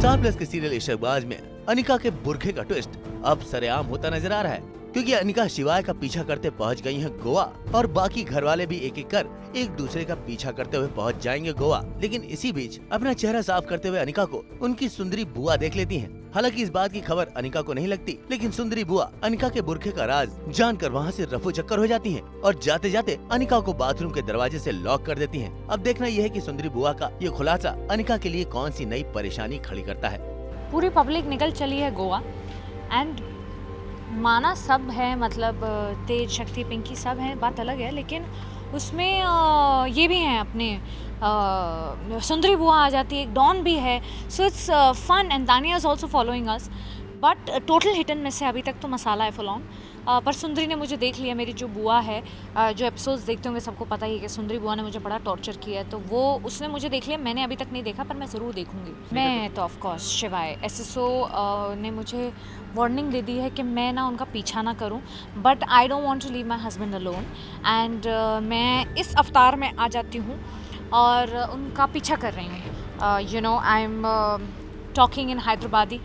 Star Plus के serial Ishqbaaz में अनिका के बुरखे का ट्विस्ट अब सरेआम होता नज़र आ रहा है, क्योंकि अनिका शिवाय का पीछा करते पहुँच गई हैं गोवा, और बाकी घर वाले भी एक एक कर एक दूसरे का पीछा करते हुए पहुँच जाएँगे गोवा। लेकिन इसी बीच अपना चेहरा साफ़ करते हुए अनिका को उनकी सुंदरी बुआ देख लेती हैं। हालाँकि इस बात की खबर अनिका को नहीं लगती, लेकिन सुंदरी बुआ अनिका के बुरखे का राज जानकर वहाँ से रफू चक्कर हो जाती हैं और जाते जाते अनिका को बाथरूम के दरवाजे से लॉक कर देती हैं। अब देखना यह है कि सुंदरी बुआ का ये खुलासा अनिका के लिए कौन सी नई परेशानी खड़ी करता है पूरी पब्लिक निकल चली है गोवा एंड माना सब है मतलब तेज शक्ति पिंकी सब है, बात अलग है, लेकिन उसमें ये भी हैं अपने सुंदरी बुआ आ जाती है, एक डॉन भी है। So it's fun and Dania is also following us but total hit and miss है अभी तक तो मसाला है फुल ऑन पर सुंदरी ने मुझे देख लिया मेरी जो बुआ है जो एपिसोड्स देखते होंगे सबको पता ही है कि सुंदरी बुआ ने मुझे बड़ा टॉर्चर किया है तो वो उसने मुझे देख लिया मैंने अभी तक नहीं देखा पर मैं ज़रूर देखूँगी। मैं तो ऑफकोर्स शिवाय एस एस ओ ने मुझे वार्निंग दे दी है कि मैं ना उनका पीछा ना करूँ but I don't want to leave my husband alone and मैं इस अवतार में आ जाती हूँ और उनका पीछा कर रही हूँ। You know I am talking in Hyderabadi